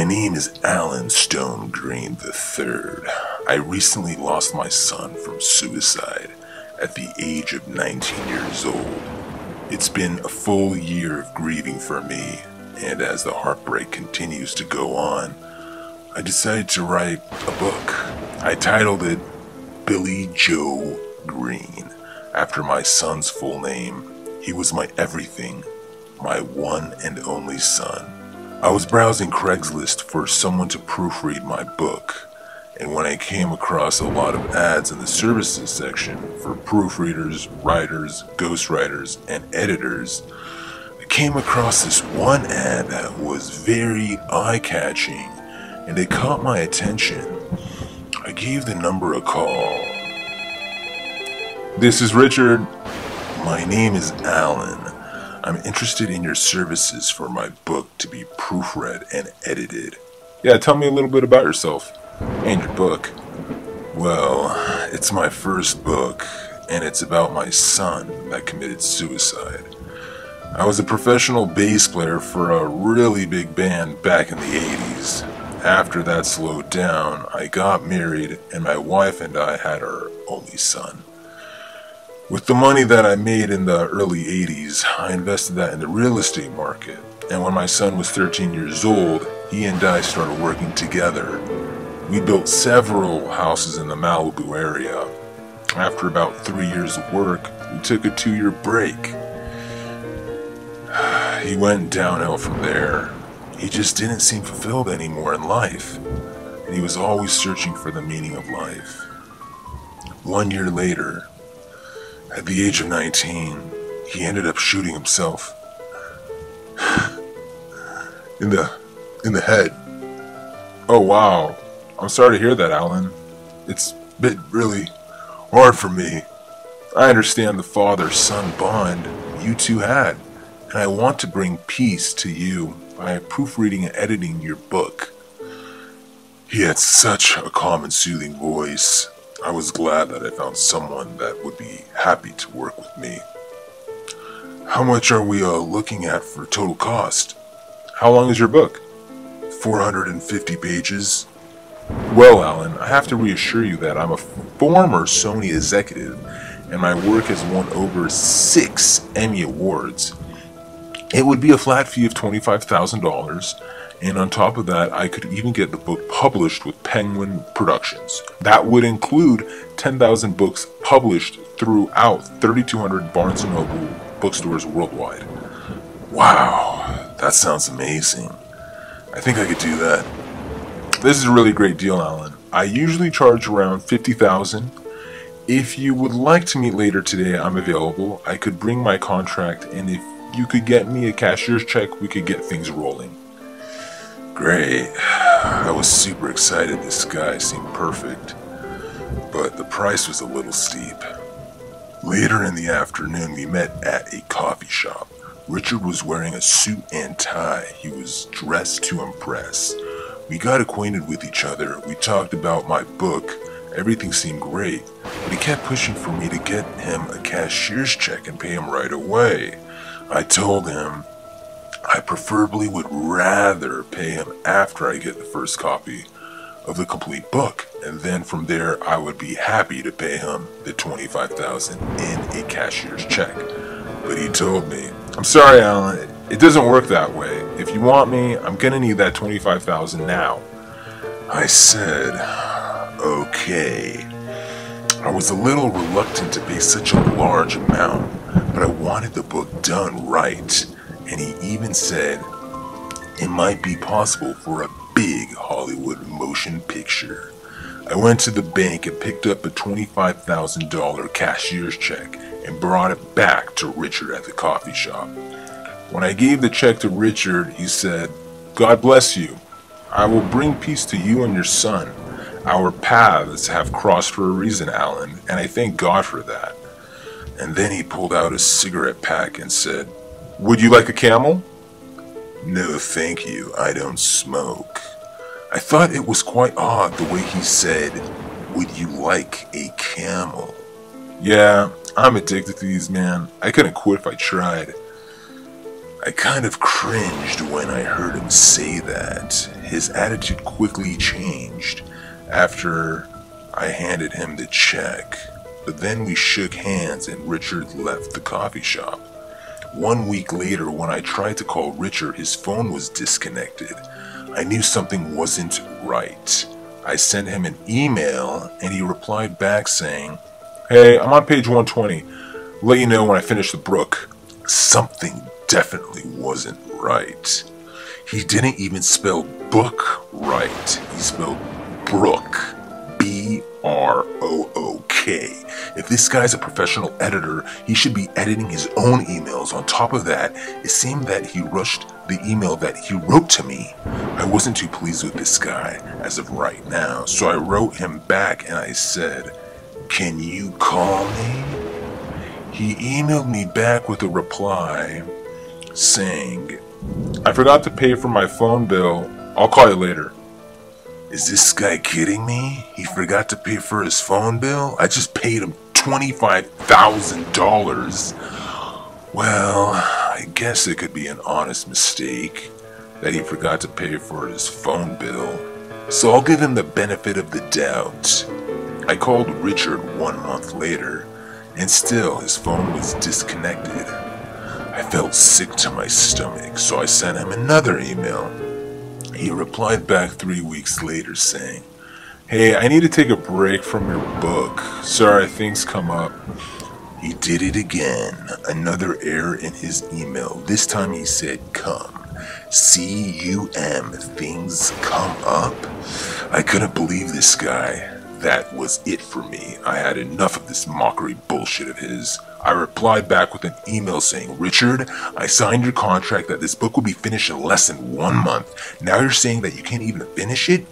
My name is Alan Stone Green III. I recently lost my son from suicide at the age of 19 years old. It's been a full year of grieving for me, and as the heartbreak continues to go on, I decided to write a book. I titled it Billy Joe Green, after my son's full name. He was my everything, my one and only son. I was browsing Craigslist for someone to proofread my book, and when I came across a lot of ads in the services section for proofreaders, writers, ghostwriters, and editors, I came across this one ad that was very eye catching and it caught my attention. I gave the number a call. This is Richard. My name is Alan. I'm interested in your services for my book to be proofread and edited. Yeah, tell me a little bit about yourself and your book. Well, it's my first book, and it's about my son that committed suicide. I was a professional bass player for a really big band back in the 80s. After that slowed down, I got married, and my wife and I had our only son. With the money that I made in the early 80s, I invested that in the real estate market. And when my son was 13 years old, he and I started working together. We built several houses in the Malibu area. After about three years of work, we took a two year break. He went downhill from there. He just didn't seem fulfilled anymore in life, and he was always searching for the meaning of life. One year later, at the age of 19, he ended up shooting himself in the in the head. Oh wow. I'm sorry to hear that, Alan. It's been really hard for me. I understand the father-son bond you two had, and I want to bring peace to you by proofreading and editing your book. He had such a calm and soothing voice. I was glad that I found someone that would be happy to work with me. How much are we uh, looking at for total cost? How long is your book? 450 pages. Well, Alan, I have to reassure you that I'm a former Sony executive and my work has won over six Emmy Awards. It would be a flat fee of $25,000 and on top of that, I could even get the book published with Penguin Productions. That would include 10,000 books published throughout 3,200 Barnes & Noble bookstores worldwide. Wow, that sounds amazing. I think I could do that. This is a really great deal, Alan. I usually charge around 50,000. If you would like to meet later today, I'm available. I could bring my contract and if you could get me a cashier's check, we could get things rolling. Great. I was super excited. This guy seemed perfect. But the price was a little steep. Later in the afternoon, we met at a coffee shop. Richard was wearing a suit and tie. He was dressed to impress. We got acquainted with each other. We talked about my book. Everything seemed great. But he kept pushing for me to get him a cashier's check and pay him right away. I told him I preferably would rather pay him after I get the first copy of the complete book, and then from there I would be happy to pay him the 25000 in a cashier's check. But he told me, I'm sorry, Alan, it doesn't work that way. If you want me, I'm gonna need that 25000 now. I said, okay. I was a little reluctant to pay such a large amount, but I wanted the book done right and he even said it might be possible for a big Hollywood motion picture. I went to the bank and picked up a $25,000 cashier's check and brought it back to Richard at the coffee shop. When I gave the check to Richard, he said, God bless you. I will bring peace to you and your son. Our paths have crossed for a reason, Alan, and I thank God for that. And then he pulled out a cigarette pack and said, would you like a camel? No, thank you. I don't smoke. I thought it was quite odd the way he said, Would you like a camel? Yeah, I'm addicted to these, man. I couldn't quit if I tried. I kind of cringed when I heard him say that. His attitude quickly changed after I handed him the check. But then we shook hands and Richard left the coffee shop. One week later, when I tried to call Richard, his phone was disconnected. I knew something wasn't right. I sent him an email and he replied back saying, Hey, I'm on page 120. Let you know when I finish the book. Something definitely wasn't right. He didn't even spell book right. He spelled Brook. B R O O K. If this guy's a professional editor, he should be editing his own emails. On top of that, it seemed that he rushed the email that he wrote to me. I wasn't too pleased with this guy as of right now, so I wrote him back and I said, Can you call me? He emailed me back with a reply saying, I forgot to pay for my phone bill. I'll call you later. Is this guy kidding me? He forgot to pay for his phone bill? I just paid him $25,000. Well, I guess it could be an honest mistake that he forgot to pay for his phone bill. So I'll give him the benefit of the doubt. I called Richard one month later, and still his phone was disconnected. I felt sick to my stomach, so I sent him another email. He replied back three weeks later saying, Hey, I need to take a break from your book. Sorry, things come up. He did it again. Another error in his email. This time he said, Come. C U M. Things come up. I couldn't believe this guy. That was it for me. I had enough of this mockery bullshit of his. I replied back with an email saying, Richard, I signed your contract that this book will be finished in less than one month. Now you're saying that you can't even finish it?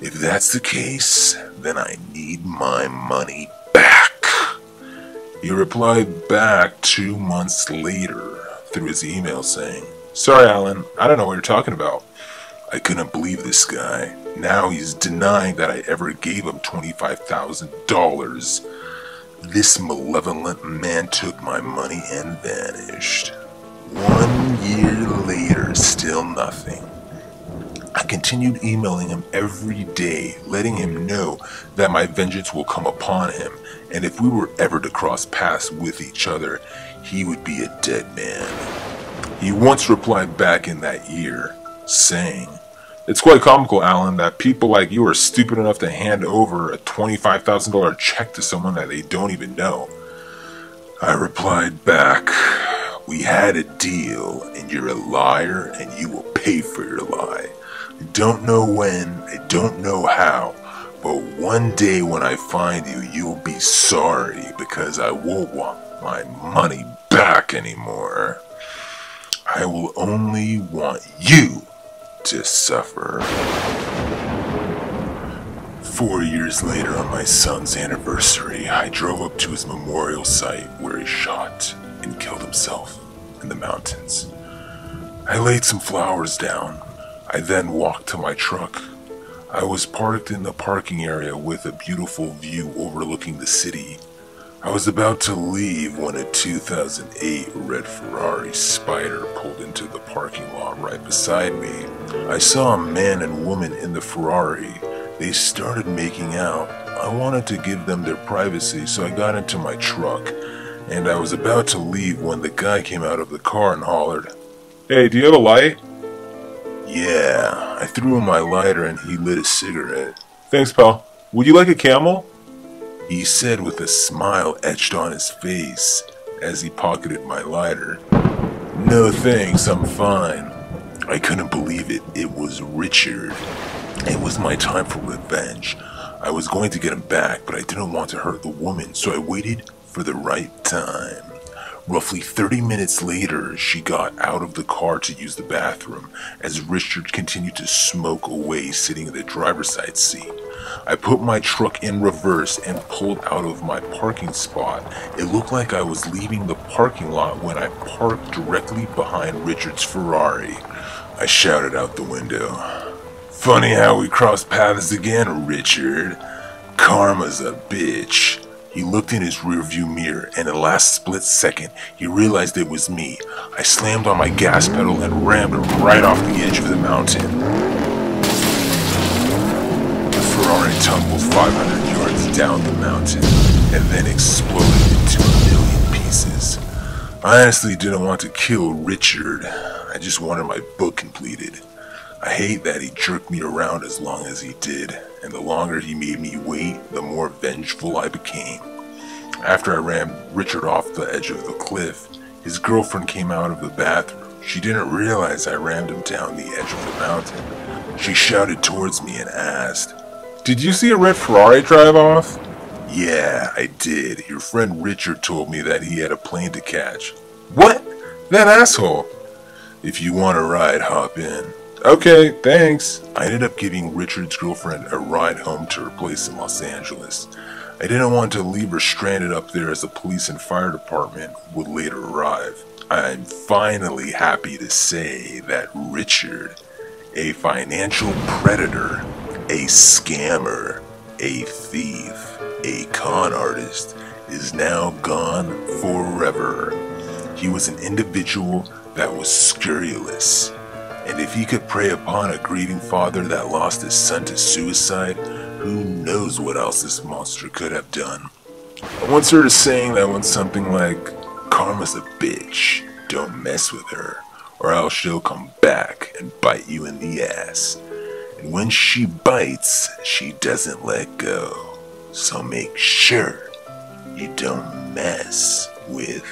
If that's the case, then I need my money back. He replied back two months later through his email saying, Sorry, Alan, I don't know what you're talking about. I couldn't believe this guy. Now he's denying that I ever gave him $25,000. This malevolent man took my money and vanished. One year later, still nothing. I continued emailing him every day, letting him know that my vengeance will come upon him, and if we were ever to cross paths with each other, he would be a dead man. He once replied back in that year, saying, it's quite comical, Alan, that people like you are stupid enough to hand over a $25,000 check to someone that they don't even know. I replied back, We had a deal, and you're a liar, and you will pay for your lie. I don't know when, I don't know how, but one day when I find you, you'll be sorry because I won't want my money back anymore. I will only want you to suffer. Four years later, on my son's anniversary, I drove up to his memorial site where he shot and killed himself in the mountains. I laid some flowers down. I then walked to my truck. I was parked in the parking area with a beautiful view overlooking the city I was about to leave when a 2008 red Ferrari Spider pulled into the parking lot right beside me. I saw a man and woman in the Ferrari. They started making out. I wanted to give them their privacy, so I got into my truck. And I was about to leave when the guy came out of the car and hollered, Hey, do you have a light? Yeah, I threw him my lighter and he lit a cigarette. Thanks, pal. Would you like a camel? He said with a smile etched on his face as he pocketed my lighter. No thanks, I'm fine. I couldn't believe it. It was Richard. It was my time for revenge. I was going to get him back, but I didn't want to hurt the woman, so I waited for the right time. Roughly 30 minutes later, she got out of the car to use the bathroom as Richard continued to smoke away sitting in the driver's side seat. I put my truck in reverse and pulled out of my parking spot. It looked like I was leaving the parking lot when I parked directly behind Richard's Ferrari. I shouted out the window. Funny how we crossed paths again, Richard. Karma's a bitch. He looked in his rearview mirror, and in the last split second, he realized it was me. I slammed on my gas pedal and rammed right off the edge of the mountain. The Ferrari tumbled 500 yards down the mountain and then exploded into a million pieces. I honestly didn't want to kill Richard. I just wanted my book completed. I hate that he jerked me around as long as he did, and the longer he made me wait, the more vengeful I became. After I ran Richard off the edge of the cliff, his girlfriend came out of the bathroom. She didn't realize I rammed him down the edge of the mountain. She shouted towards me and asked, Did you see a red Ferrari drive off? Yeah, I did. Your friend Richard told me that he had a plane to catch. What? That asshole! If you want a ride, hop in. Okay, thanks. I ended up giving Richard's girlfriend a ride home to her place in Los Angeles. I didn't want to leave her stranded up there as the police and fire department would later arrive. I'm finally happy to say that Richard, a financial predator, a scammer, a thief, a con artist, is now gone forever. He was an individual that was scurrilous and if he could prey upon a grieving father that lost his son to suicide, who knows what else this monster could have done. I once heard a saying that went something like, Karma's a bitch, don't mess with her, or else she'll come back and bite you in the ass. And when she bites, she doesn't let go. So make sure you don't mess with